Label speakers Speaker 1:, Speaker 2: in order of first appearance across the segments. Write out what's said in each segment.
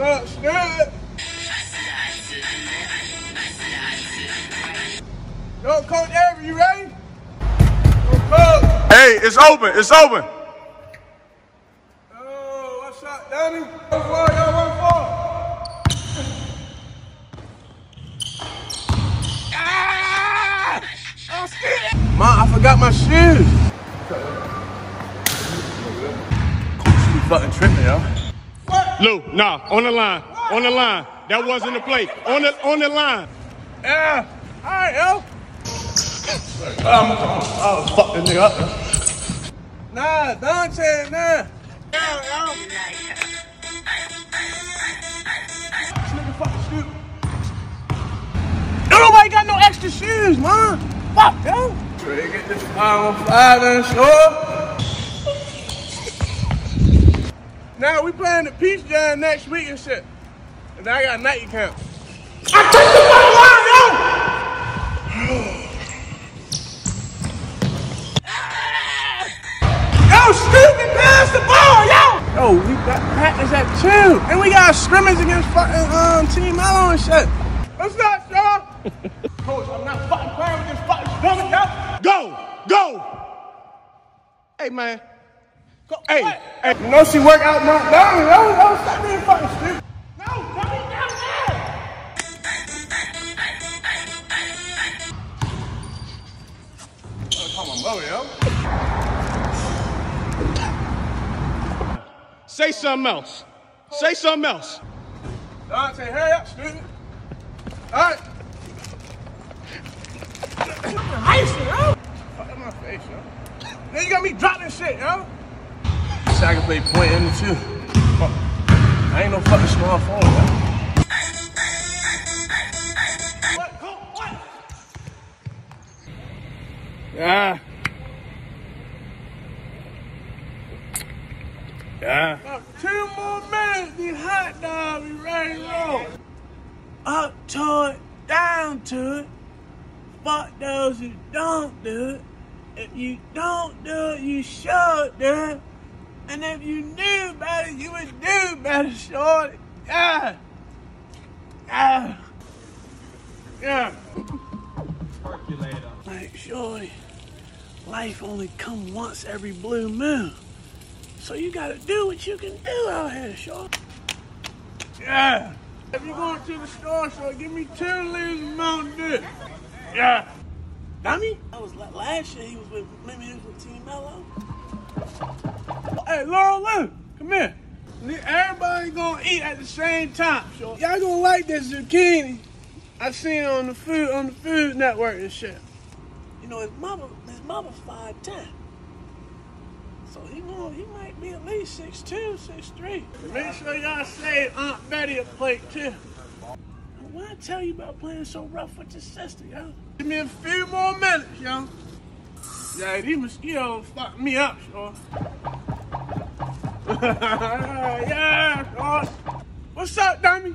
Speaker 1: Up, Stud? Yo, Coach Avery, you ready?
Speaker 2: Hey, it's open. It's open.
Speaker 1: Oh, what's up, Danny? What for? Y'all what? Ah! I'm scared. Ma, I forgot my shoes. You fucking tripping, yo.
Speaker 3: Lou, nah, on the line. On the line. That wasn't the play. On the on the line.
Speaker 1: Yeah. All right, yo. I'm, I'll fuck this nigga up. yo. Nah, Dante, nah. Yo, yo. This nigga fucking stupid. Don't nobody got no extra shoes, man. Fuck, yo. Ready to get this five on five in store. Now we playing the Peach Jam next week and shit. And I got Nike camp. I took the fucking line, yo! Yo, stupid, pass the ball, yo! Yo, we got practice at two, and we got scrimmage against fucking um Team Mello and shit. What's up, y'all? Coach, I'm not fucking playing with this fucking stomach, yo.
Speaker 3: Go! Go! Hey man.
Speaker 1: Go,
Speaker 3: Hey,
Speaker 1: what?
Speaker 3: hey.
Speaker 1: You know she work out Mount Down, yo. Yo, stop being fucking stupid. No, down there. Oh, come on, yo.
Speaker 3: Say something else. Say something else.
Speaker 1: Dante, hurry up, student. All right. Ice, yo. Fuck in my face, yo. Then you got me dropping shit, yo. So I can play point in the two. Fuck. I ain't no fucking small forward. What? Go, what? Yeah.
Speaker 3: Yeah.
Speaker 1: About two more minutes, these hot dogs be ready to roll. Up to it, down to it. Fuck those who don't do it. If you don't do it, you should do it. And if you knew better, you would do better, shorty. Yeah. Yeah. Yeah. Like, shorty, life only come once every blue moon. So you gotta do what you can do out here, shorty. Yeah. If you're going to the store, so give me two liters of Mountain Dew. Yeah. Dummy? That was la- last year. He was with maybe he was with Team Mello. Hey, Laurel Lou, come here. Everybody gonna eat at the same time, so y'all gonna like this zucchini. I seen it on the food on the Food Network and shit. You know his mother, his mother's five ten. So he going he might be at least six two, six three. Make sure y'all save Aunt Betty a plate too. Why I tell you about playing so rough with your sister, y'all? Give me a few more minutes, yo. Yeah, these mosquitoes fuck me up, yo. yeah, yo. What's up, dummy?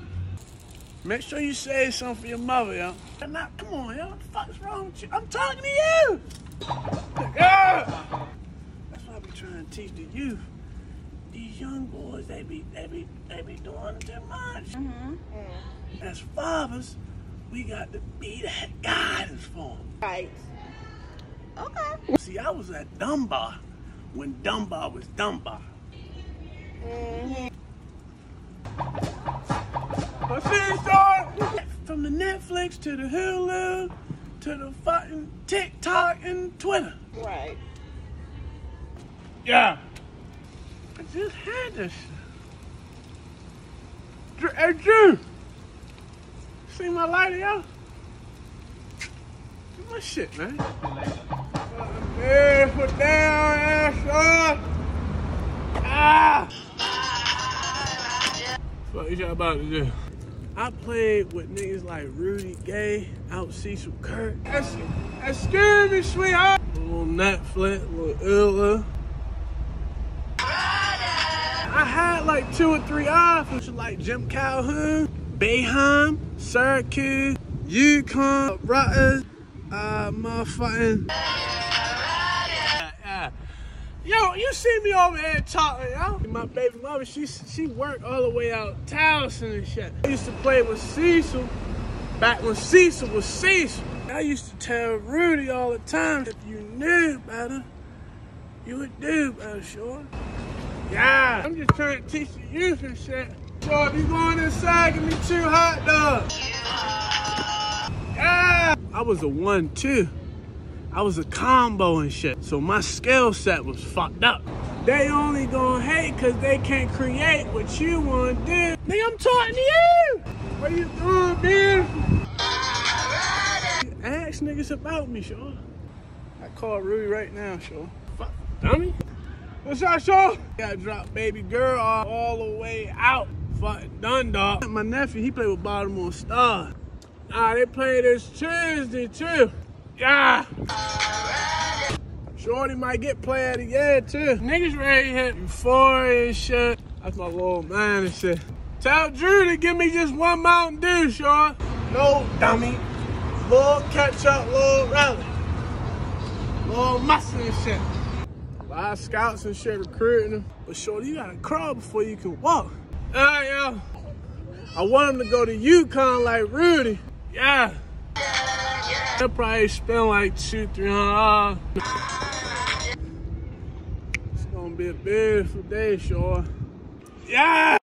Speaker 1: Make sure you say something for your mother, yo. Now, come on, yo. What the fuck's wrong with you? I'm talking to you. Yeah. That's what I be trying to teach the youth. These young boys, they be, they be, they be doing too much. Mm-hmm. As fathers, we got to be that guidance for them.
Speaker 4: Right. Okay.
Speaker 1: See, I was at Dunbar when Dunbar was Dunbar. See, son, from the Netflix to the Hulu to the fucking TikTok and Twitter.
Speaker 4: Right.
Speaker 1: Yeah. I just had this. Hey, Drew. See my lighter, yo? Get my shit, man. Yeah, put down, ass up. Ah! What y'all about to do? I played with niggas like Rudy Gay, out Cecil Kirk. That's, excuse me, sweetheart. A little Netflix, a little Illa. I had like two or three offers like Jim Calhoun, Boeheim, Syracuse, UConn, Rutgers, uh, motherfucking. Yo, you see me over here talking, yo? My baby mama, she she worked all the way out Towson and shit. I used to play with Cecil back when Cecil was Cecil. I used to tell Rudy all the time if you knew better, you would do better, sure. Yeah, I'm just trying to teach the youth and shit. So if you going inside, give me two hot dogs. Yeah, I was a one-two. I was a combo and shit. So my skill set was fucked up. They only gonna hate cause they can't create what you wanna do. Nigga, I'm talking to you! What you doing, man? Ask niggas about me, Shaw. I call Rudy right now, Shaw. Fuck, dummy. What's up, Shaw? Gotta drop baby girl all, all the way out. Fuck, done, dog. My nephew, he played with Baltimore Star. Ah, they play this Tuesday, too. Yeah. Shorty might get played year too. Niggas ready to hit euphoria and shit. That's my little man and shit. Tell Drew to give me just one Mountain Dew, Sean. No dummy. Little ketchup, little rally. Little muscle and shit. A lot of scouts and shit recruiting him. But Shorty, you gotta crawl before you can walk. Alright, yo. I want him to go to UConn like Rudy. Yeah. They'll probably spend like two, three hundred It's gonna be a beautiful day, sure. Yeah!